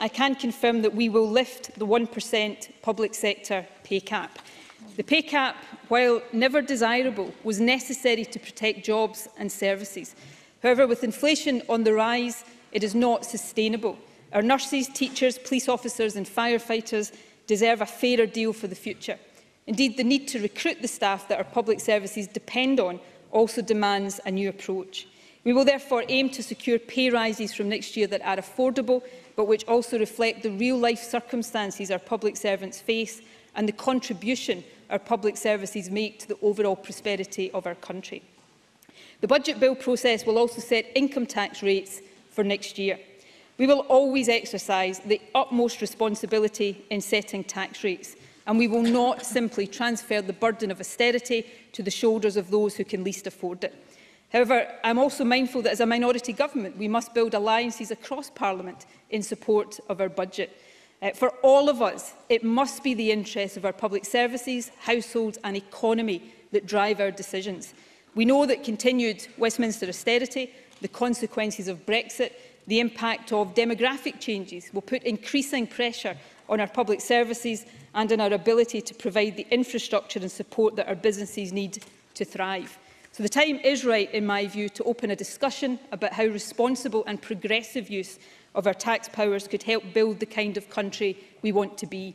I can confirm that we will lift the 1% public sector pay cap. The pay cap, while never desirable, was necessary to protect jobs and services. However, with inflation on the rise, it is not sustainable. Our nurses, teachers, police officers and firefighters deserve a fairer deal for the future. Indeed, the need to recruit the staff that our public services depend on also demands a new approach. We will therefore aim to secure pay rises from next year that are affordable, but which also reflect the real-life circumstances our public servants face and the contribution our public services make to the overall prosperity of our country. The Budget Bill process will also set income tax rates for next year. We will always exercise the utmost responsibility in setting tax rates, and we will not simply transfer the burden of austerity to the shoulders of those who can least afford it. However, I'm also mindful that as a minority government, we must build alliances across Parliament in support of our budget. Uh, for all of us, it must be the interests of our public services, households and economy that drive our decisions. We know that continued Westminster austerity, the consequences of Brexit, the impact of demographic changes will put increasing pressure on our public services and on our ability to provide the infrastructure and support that our businesses need to thrive. So the time is right, in my view, to open a discussion about how responsible and progressive use of our tax powers could help build the kind of country we want to be